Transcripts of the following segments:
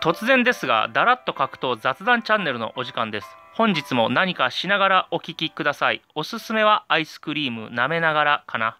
突然ですが、だらっと格闘雑談チャンネルのお時間です。本日も何かしながらお聞きください。おすすめはアイスクリーム舐めながらかな。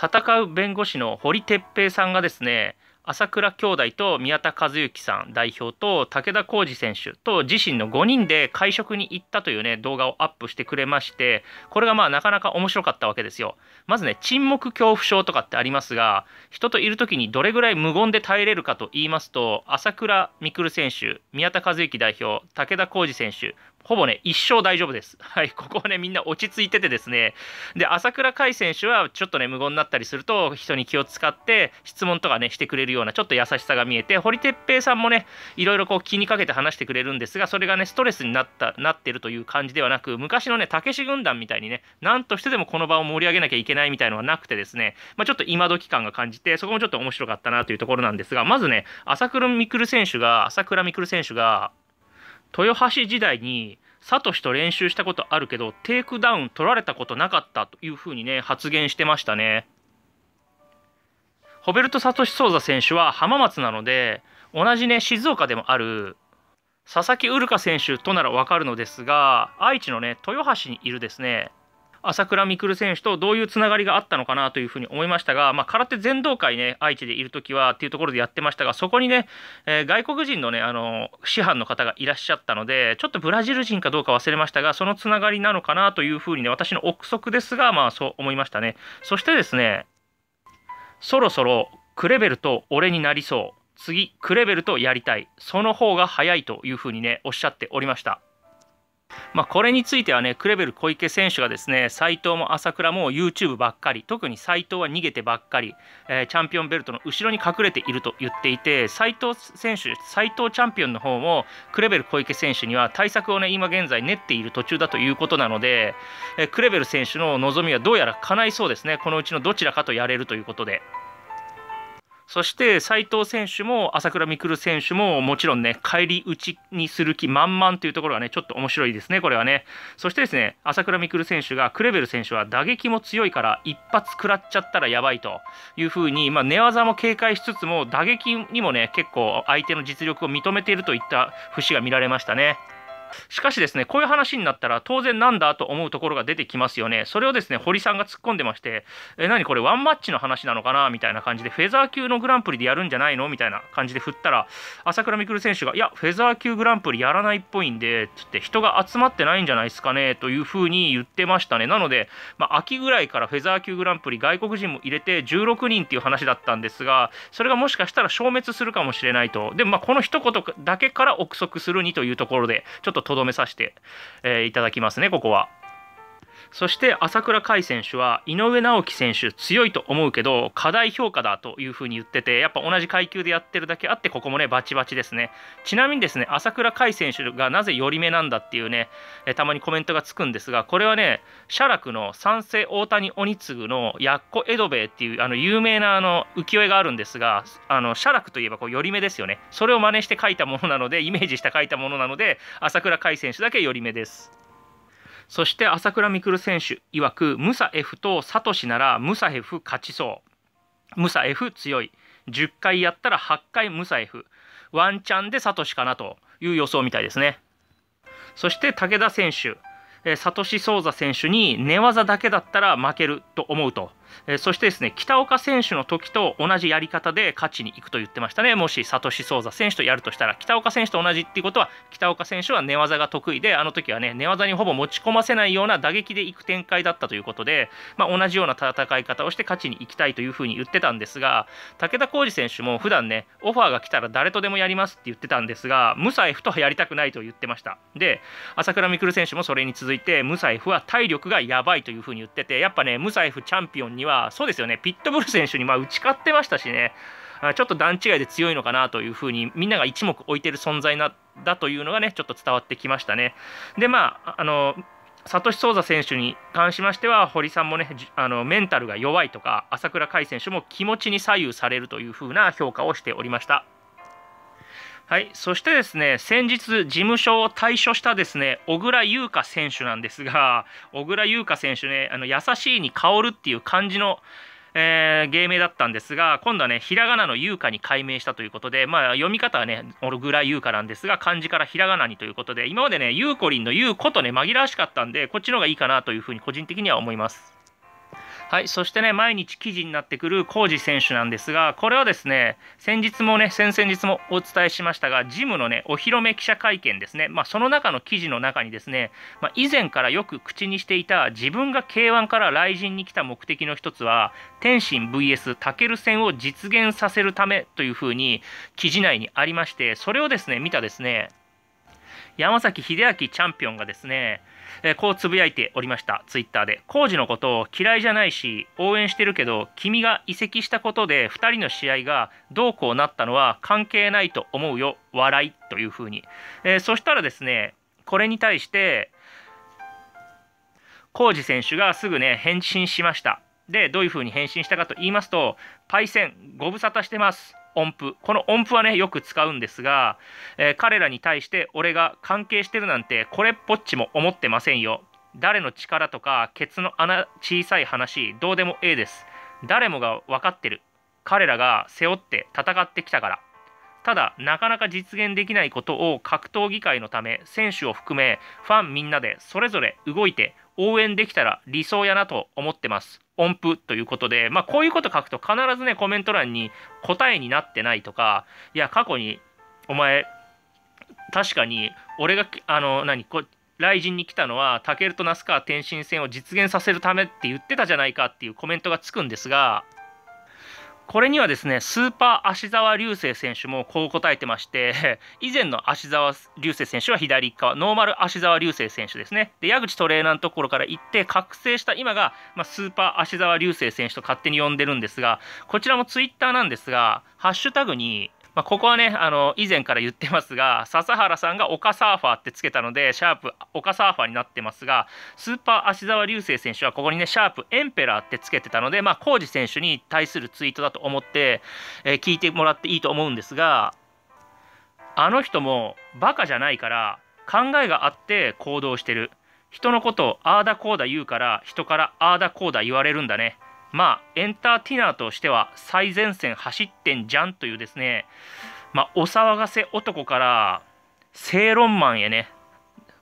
戦う弁護士の堀哲平さんがですね、朝倉兄弟と宮田和幸さん代表と武田浩二選手と自身の5人で会食に行ったというね動画をアップしてくれましてこれがまあなかなか面白かったわけですよ。まずね沈黙恐怖症とかってありますが人といる時にどれぐらい無言で耐えれるかと言いますと朝倉未来選手宮田和幸代表武田浩二選手ほぼね、一生大丈夫です。はい、ここはね、みんな落ち着いててですね、で、朝倉海選手はちょっとね、無言になったりすると、人に気を使って、質問とかね、してくれるような、ちょっと優しさが見えて、堀哲平さんもね、いろいろこう気にかけて話してくれるんですが、それがね、ストレスになった、なってるという感じではなく、昔のね、たけし軍団みたいにね、なんとしてでもこの場を盛り上げなきゃいけないみたいのはなくてですね、まあ、ちょっと今時感が感じて、そこもちょっと面白かったなというところなんですが、まずね、朝倉未来選手が、朝倉未来選手が、豊橋時代にサトシと練習したことあるけどテイクダウン取られたことなかったというふうにね発言してましたね。ホベルト・サトシ・ソーザ選手は浜松なので同じね静岡でもある佐々木ウルカ選手とならわかるのですが愛知のね豊橋にいるですね朝倉未来選手とどういうつながりがあったのかなというふうに思いましたが、まあ、空手禅道会ね、愛知でいるときはっていうところでやってましたが、そこにね、えー、外国人のね、あの、師範の方がいらっしゃったので、ちょっとブラジル人かどうか忘れましたが、そのつながりなのかなというふうにね、私の憶測ですが、まあそう思いましたね。そしてですね、そろそろクレベルと俺になりそう。次、クレベルとやりたい。その方が早いというふうにね、おっしゃっておりました。まあ、これについてはね、クレベル小池選手がですね、斎藤も朝倉も YouTube ばっかり、特に斎藤は逃げてばっかり、えー、チャンピオンベルトの後ろに隠れていると言っていて、斎藤選手、斎藤チャンピオンの方も、クレベル小池選手には対策をね、今現在練っている途中だということなので、えー、クレベル選手の望みはどうやら叶いそうですね、このうちのどちらかとやれるということで。そして斉藤選手も朝倉未来選手ももちろんね、返り討ちにする気満々というところがね、ちょっと面白いですね、これはね。そしてですね、朝倉未来選手がクレベル選手は打撃も強いから一発食らっちゃったらやばいというふうに、まあ、寝技も警戒しつつも打撃にもね、結構相手の実力を認めているといった節が見られましたね。しかしですね、こういう話になったら当然なんだと思うところが出てきますよね。それをですね、堀さんが突っ込んでまして、え、何これワンマッチの話なのかな？みたいな感じで、フェザー級のグランプリでやるんじゃないの？みたいな感じで振ったら、朝倉未来選手が、いや、フェザー級グランプリやらないっぽいんで、つって人が集まってないんじゃないですかね、というふうに言ってましたね。なので、まあ、秋ぐらいからフェザー級グランプリ外国人も入れて16人っていう話だったんですが、それがもしかしたら消滅するかもしれないと。で、まあ、この一言だけから憶測するにというところで、ちょっととどめさせて、えー、いただきますね、ここは。そして朝倉海選手は井上直樹選手強いと思うけど課題評価だというふうに言っててやっぱ同じ階級でやってるだけあってここもねバチバチですね。ちなみにですね朝倉海選手がなぜ寄り目なんだっていうねえたまにコメントがつくんですがこれはね写楽の三世大谷鬼次のやっこ江戸兵衛っていうあの有名なあの浮世絵があるんですがあの写楽といえばこう寄り目ですよね。それを真似して描いたものなのでイメージして描いたものなので朝倉海選手だけ寄り目です。そして朝倉未来選手曰くムサ F とサトシならムサ F 勝ちそう。ムサ F 強い。10回やったら8回ムサ F ワンチャンでサトシかなという予想みたいですね。そして武田選手。サトシ・ソウザ選手に寝技だけだったら負けると思うとえ、そしてですね北岡選手の時と同じやり方で勝ちに行くと言ってましたね。もしサトシ・ソウザ選手とやるとしたら北岡選手と同じっていうことは北岡選手は寝技が得意であの時はね寝技にほぼ持ち込ませないような打撃でいく展開だったということで、まあ、同じような戦い方をして勝ちに行きたいというふうに言ってたんですが武田浩二選手も普段ねオファーが来たら誰とでもやりますって言ってたんですがムサイフとはやりたくないと言ってました。で朝倉未来選手もそれに続いてムサイフは体力がやばいというふうに言っててやっぱねムサイフチャンピオンにはそうですよね。ピットブル選手にま打ち勝ってましたしね。ちょっと段違いで強いのかなというふうにみんなが一目置いてる存在なだというのがねちょっと伝わってきましたね。でまああのサトシ・ソウザ選手に関しましては堀さんもねあのメンタルが弱いとか朝倉海選手も気持ちに左右されるというふうな評価をしておりました。はい、そしてですね先日事務所を退所したですね小倉優香選手なんですが 小倉優香選手ねあの優しいに香るっていう感じのえー、芸名だったんですが、今度はね、ひらがなの優香に改名したということで、まあ、読み方はね、俺ぐらい優香なんですが、漢字からひらがなにということで、今までね、ゆうこりんのゆうことね、紛らわしかったんで、こっちの方がいいかなというふうに個人的には思います。はい、そしてね、毎日記事になってくるコージ選手なんですが、これはですね、先日もね、先々日もお伝えしましたが、ジムのね、お披露目記者会見ですね、まあ、その中の記事の中にですね、まあ、以前からよく口にしていた、自分が K1 から来陣に来た目的の一つは、天心 VS タケル戦を実現させるためというふうに記事内にありまして、それをですね、見たですね、山崎秀明チャンピオンがですね、えこうつぶやいておりました、ツイッターで。コージのことを嫌いじゃないし、応援してるけど、君が移籍したことで2人の試合がどうこうなったのは関係ないと思うよ、笑いというふうに。えー、そしたらですね、これに対して、コージ選手がすぐね、返信しました。で、どういうふうに返信したかと言いますと、パイセン、ご無沙汰してます。音符。この音符はねよく使うんですが、えー、彼らに対して俺が関係してるなんてこれっぽっちも思ってませんよ。誰の力とかケツの穴小さい話どうでもええです。誰もが分かってる。彼らが背負って戦ってきたから。ただなかなか実現できないことを格闘技界のため選手を含めファンみんなでそれぞれ動いて応援できたら理想やなと思ってます。音符ということで、まあ、こういうこと書くと必ずね、コメント欄に答えになってないとか、いや、過去に、お前、確かに、俺が、あの、何、こ雷神に来たのは、タケルと那須川天心戦を実現させるためって言ってたじゃないかっていうコメントがつくんですが、これにはですね、スーパー芦澤竜星選手もこう答えてまして、以前の芦澤竜星選手は左側、ノーマル芦澤竜星選手ですね。で、矢口トレーナーのところから行って、覚醒した今が、まあ、スーパー芦澤竜星選手と勝手に呼んでるんですが、こちらもツイッターなんですが、ハッシュタグに、まあ、ここはね、あの、以前から言ってますが、笹原さんが岡サーファーってつけたので、シャープ岡サーファーになってますが、スーパー芦澤流星選手はここにね、シャープエンペラーってつけてたので、まあ、コージ選手に対するツイートだと思って、えー、聞いてもらっていいと思うんですが、あの人もバカじゃないから考えがあって行動してる。人のことをああだこうだ言うから人からああだこうだ言われるんだね。まあ、エンターテイナーとしては最前線走ってんじゃんというですね、まあ、お騒がせ男から正論マンへね、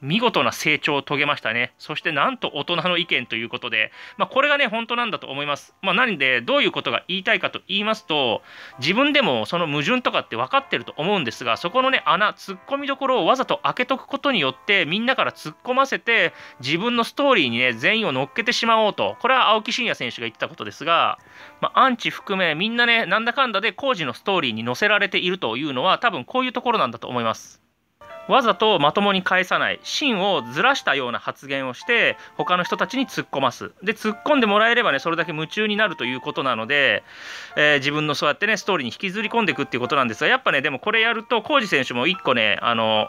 見事な成長を遂げましたね。そしてなんと大人の意見ということで、まあ、これがね、本当なんだと思います。まあ、何で、どういうことが言いたいかと言いますと、自分でもその矛盾とかって分かってると思うんですが、そこのね、穴、突っ込みどころをわざと開けとくことによって、みんなから突っ込ませて、自分のストーリーにね、全員を乗っけてしまおうと。これは青木真也選手が言ってたことですが、まあ、アンチ含め、みんなね、なんだかんだで工事のストーリーに載せられているというのは、多分こういうところなんだと思います。わざとまともに返さない芯をずらしたような発言をして他の人たちに突っ込ますで突っ込んでもらえればねそれだけ夢中になるということなので、えー、自分のそうやってねストーリーに引きずり込んでいくっていうことなんですがやっぱねでもこれやると浩二選手も1個ねあの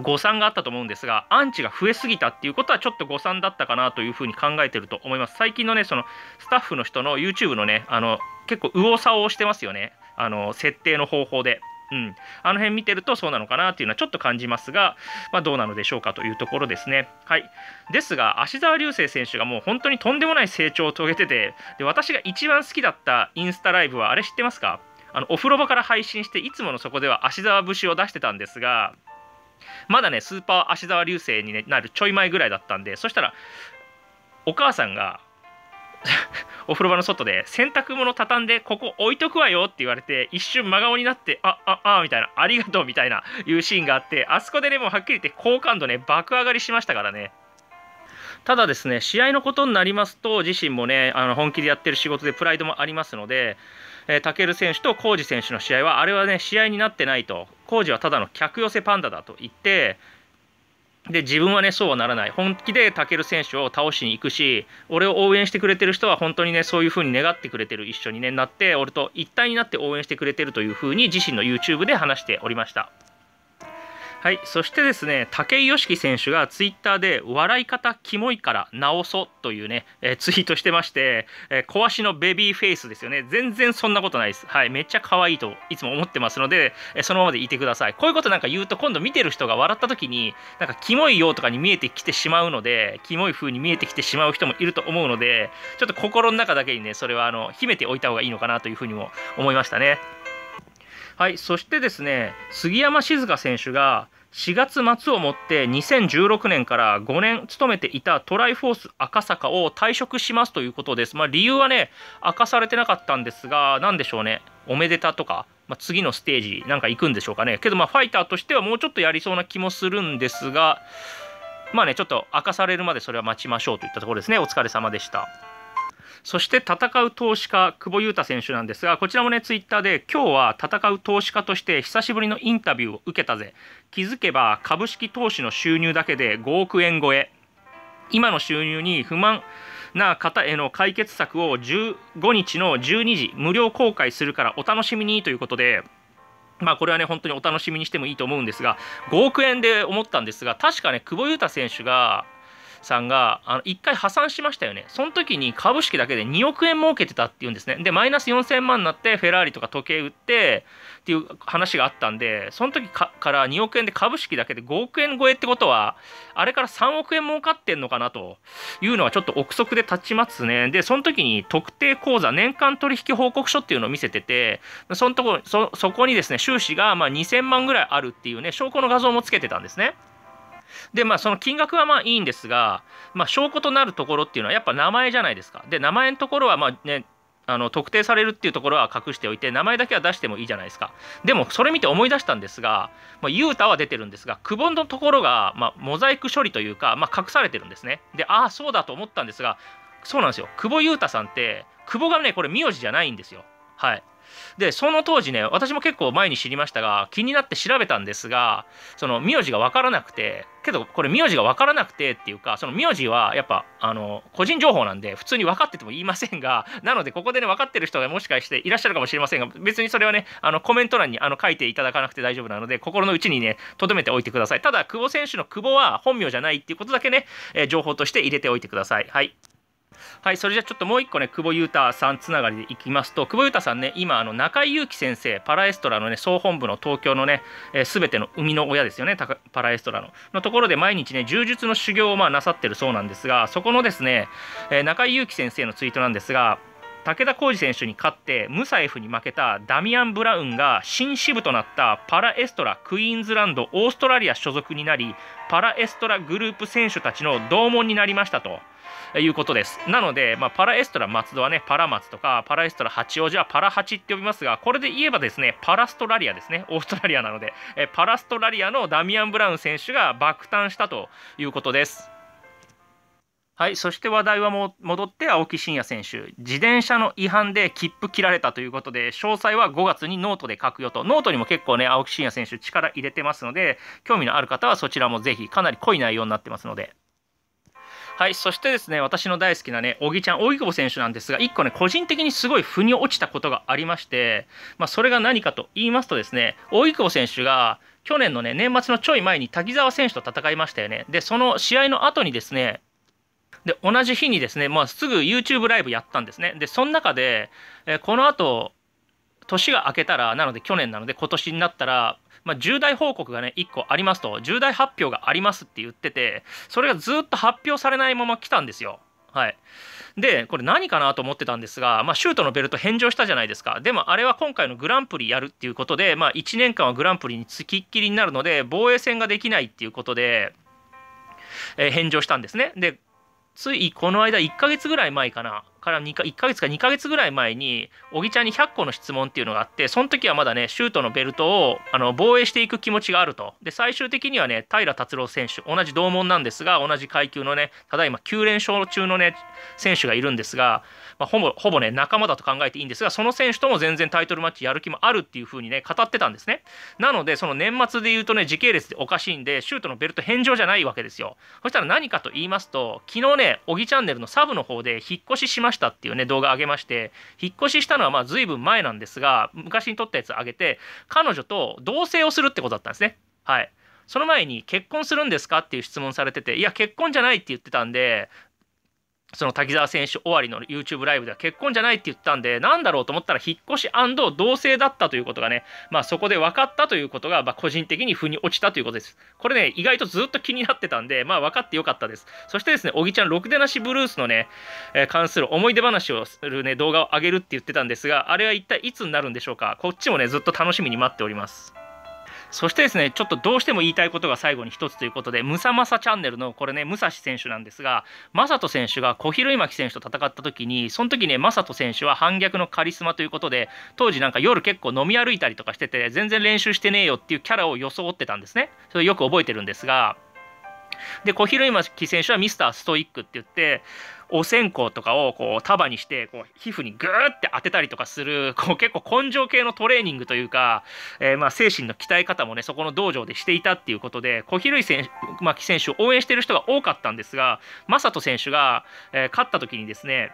誤算があったと思うんですが、アンチが増えすぎたっていうことはちょっと誤算だったかなというふうに考えてると思います。最近のね、そのスタッフの人の YouTube のね、あの結構右往左往してますよね。あの設定の方法で。うん、あの辺見てるとそうなのかなっていうのはちょっと感じますが、まあ、どうなのでしょうかというところですね。はい、ですが、芦澤龍星選手がもう本当にとんでもない成長を遂げてて、で私が一番好きだったインスタライブは、あれ知ってますか？あのお風呂場から配信して、いつものそこでは芦澤節を出してたんですが、まだね、スーパー芦澤流星に、なるちょい前ぐらいだったんで、そしたら、お母さんが お風呂場の外で洗濯物畳んでここ置いとくわよって言われて一瞬真顔になってああああみたいなありがとうみたいないうシーンがあってあそこでねもうはっきり言って好感度ね爆上がりしましたからね。ただですね試合のことになりますと自身もねあの本気でやってる仕事でプライドもありますのでえー、タケル選手とコージ選手の試合はあれはね試合になってないと。コージはただの客寄せパンダだと言ってで自分はねそうはならない。本気でタケル選手を倒しに行くし俺を応援してくれてる人は本当にねそういう風に願ってくれてる一緒にねなって俺と一体になって応援してくれてるという風に自身の YouTube で話しておりました。はいそしてですね武井良樹選手がツイッターで「笑い方キモいから直そう」というね、えー、ツイートしてまして、えー、壊しのベビーフェイスですよね。全然そんなことないです。はいめっちゃ可愛いといつも思ってますので、えー、そのままでいてください。こういうことなんか言うと今度見てる人が笑った時になんかキモいよとかに見えてきてしまうのでキモい風に見えてきてしまう人もいると思うのでちょっと心の中だけにねそれはあの秘めておいた方がいいのかなというふうにも思いましたね。はいそしてですね杉山静香選手が4月末をもって2016年から5年勤めていたトライフォース赤坂を退職しますということです。まあ、理由はね、明かされてなかったんですが、何でしょうね、おめでたとか、まあ、次のステージなんか行くんでしょうかね。けど、まあ、ファイターとしてはもうちょっとやりそうな気もするんですが、まあね、ちょっと明かされるまでそれは待ちましょうといったところですね。お疲れ様でした。そして戦う投資家、久保優太選手なんですが、こちらもね、ツイッターで、今日は戦う投資家として久しぶりのインタビューを受けたぜ。気づけば株式投資の収入だけで5億円超え。今の収入に不満な方への解決策を15日の12時無料公開するからお楽しみにということで、まあこれはね、本当にお楽しみにしてもいいと思うんですが、5億円で思ったんですが、確かね、久保優太選手が、さんがあの1回破産しましたよね。その時に株式だけで2億円儲けてたっていうんですね。で、マイナス4000万になってフェラーリとか時計売ってっていう話があったんで、その時から2億円で株式だけで5億円超えってことは、あれから3億円儲かってんのかなというのはちょっと憶測で立ちますね。で、その時に特定口座年間取引報告書っていうのを見せてて、そのとこそこにですね、収支がま2000万ぐらいあるっていうね、証拠の画像もつけてたんですね。で、まあ、その金額はまあいいんですが、まあ、証拠となるところっていうのはやっぱ名前じゃないですか。で、名前のところはまあね、あの特定されるっていうところは隠しておいて名前だけは出してもいいじゃないですか。でもそれ見て思い出したんですが、まあ、ユータは出てるんですが久保のところが、まあ、モザイク処理というか、まあ、隠されてるんですね。でああそうだと思ったんですがそうなんですよ。久保優太さんって久保がねこれ名字じゃないんですよ。はい。でその当時ね私も結構前に知りましたが気になって調べたんですがその名字が分からなくてけどこれ名字が分からなくてっていうかその名字はやっぱあの個人情報なんで普通に分かってても言いませんがなのでここでね分かってる人がもしかしていらっしゃるかもしれませんが別にそれはねあのコメント欄にあの書いていただかなくて大丈夫なので心の内にね留めておいてください。ただ久保選手の久保は本名じゃないっていうことだけね、え、情報として入れておいてください。はい。はい、それじゃちょっともう一個ね、久保裕太さんつながりでいきますと、久保裕太さんね、今、あの中井祐樹先生、パラエストラのね、総本部の東京のね、す、え、べ、ての生みの親ですよね、パラエストラの。のところで毎日ね、柔術の修行をまあなさってるそうなんですが、そこのですね、え中井祐樹先生のツイートなんですが、武田浩二選手に勝ってムサエフに負けたダミアン・ブラウンが新支部となったパラエストラクイーンズランドオーストラリア所属になりパラエストラグループ選手たちの同門になりましたと。いうことです。なので、まあ、パラエストラ松戸はね、パラ松とか、パラエストラ八王子はパラ八って呼びますが、これで言えばですね、パラストラリアですね、オーストラリアなので、えパラストラリアのダミアン・ブラウン選手が爆誕したということです。はい、そして話題はも戻って青木真也選手。自転車の違反で切符切られたということで詳細は5月にノートで書くよとノートにも結構ね青木真也選手力入れてますので興味のある方はそちらもぜひかなり濃い内容になってますので。はい、そしてですね、私の大好きなね、小木ちゃん、大井久保選手なんですが、1個ね、個人的にすごい腑に落ちたことがありまして、まあ、それが何かと言いますとですね、大井久保選手が、去年のね、年末のちょい前に滝沢選手と戦いましたよね。で、その試合の後にですね、で、同じ日にですね、まあ、すぐ YouTube ライブやったんですね。で、その中で、えこの後、年が明けたら、なので去年なので今年になったら、まあ、重大報告がね1個ありますと重大発表がありますって言っててそれがずっと発表されないまま来たんですよ。はい、でこれ何かなと思ってたんですが、まあ、シュートのベルト返上したじゃないですかでもあれは今回のグランプリやるっていうことで、まあ、1年間はグランプリにつきっきりになるので防衛戦ができないっていうことで、えー、返上したんですねでついこの間1ヶ月ぐらい前かな。から2か1ヶ月か2ヶ月ぐらい前に小木ちゃんに100個の質問っていうのがあってその時はまだねシュートのベルトをあの防衛していく気持ちがあると。で最終的にはね平達郎選手同じ同門なんですが同じ階級のねただいま9連勝中のね選手がいるんですが、まあ、ほぼほぼね仲間だと考えていいんですがその選手とも全然タイトルマッチやる気もあるっていう風にね語ってたんですね。なのでその年末で言うとね時系列でおかしいんでシュートのベルト返上じゃないわけですよ。そしたら何かと言いますと昨日ね小木チャンネルのサブの方で引っ越ししましたっていうね動画上げまして引っ越ししたのはまあ随分前なんですが昔に撮ったやつ上げて彼女と同棲をするってことだったんですね。はい。その前に結婚するんですかっていう質問されてていや結婚じゃないって言ってたんでその滝沢選手終わりの YouTube ライブでは結婚じゃないって言ったんで、なんだろうと思ったら引っ越し同棲だったということがね、まあそこで分かったということが、まあ個人的に腑に落ちたということです。これね、意外とずっと気になってたんで、まあ分かってよかったです。そしてですね、小木ちゃん、ろくでなしブルースのね、えー、関する思い出話をするね、動画を上げるって言ってたんですが、あれは一体いつになるんでしょうか。こっちもね、ずっと楽しみに待っております。そしてですね、ちょっとどうしても言いたいことが最後に一つということで、ムサマサチャンネルのこれね、武蔵選手なんですが、正人選手が小比類巻選手と戦った時に、その時ね、正人選手は反逆のカリスマということで、当時なんか夜結構飲み歩いたりとかしてて、全然練習してねえよっていうキャラを装ってたんですね。それよく覚えてるんですが、で、小比類巻選手はミスターストイックって言って、お線香とかをこう束にしてこう皮膚にグーって当てたりとかするこう結構根性系のトレーニングというか、えー、まあ精神の鍛え方もねそこの道場でしていたっていうことで小比類選手選手を応援してる人が多かったんですが正人選手が、えー、勝った時にですね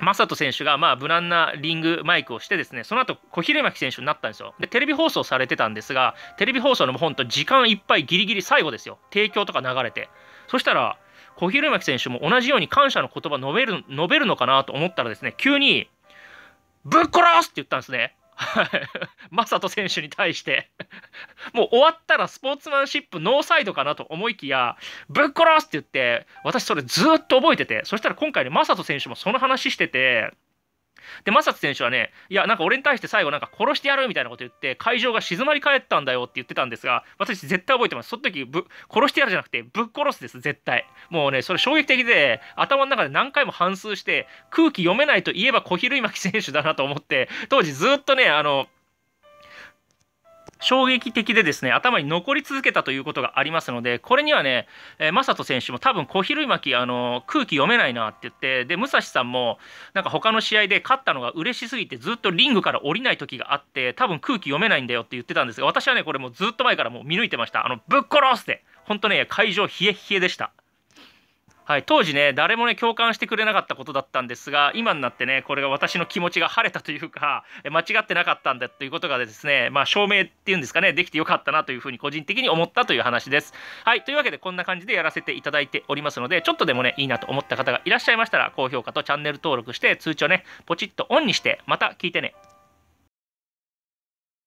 正人選手がまあ無難なリングマイクをしてですねその後小比類巻選手になったんですよ。でテレビ放送されてたんですがテレビ放送のも本当時間いっぱいギリギリ最後ですよ。提供とか流れて。そしたら小比巻選手も同じように感謝の言葉述べる述べるのかなと思ったらですね急にぶっ殺すって言ったんですね。マサト選手に対して。もう終わったらスポーツマンシップノーサイドかなと思いきや、ぶっ殺すって言って、私それずっと覚えてて、そしたら今回ね、サト選手もその話してて、で、正人選手はね、いや、なんか俺に対して最後、なんか殺してやるみたいなこと言って、会場が静まり返ったんだよって言ってたんですが、私、絶対覚えてます。その時ぶ、殺してやるじゃなくて、ぶっ殺すです、絶対。もうね、それ衝撃的で、頭の中で何回も反芻して、空気読めないといえば小比類巻選手だなと思って、当時ずっとね、あの、衝撃的でですね頭に残り続けたということがありますのでこれにはね、えー、正人選手も多分小比類巻あの空気読めないなって言ってで武蔵さんもなんか他の試合で勝ったのが嬉しすぎてずっとリングから降りない時があって多分空気読めないんだよって言ってたんですが私はねこれもうずっと前からもう見抜いてましたあのぶっ殺すって本当ね会場冷え冷えでした。はい、当時ね誰もね共感してくれなかったことだったんですが今になってねこれが私の気持ちが晴れたというか間違ってなかったんだということがですねまあ証明っていうんですかねできてよかったなというふうに個人的に思ったという話です。はいというわけでこんな感じでやらせていただいておりますのでちょっとでもねいいなと思った方がいらっしゃいましたら高評価とチャンネル登録して通知をねポチッとオンにしてまた聞いてね。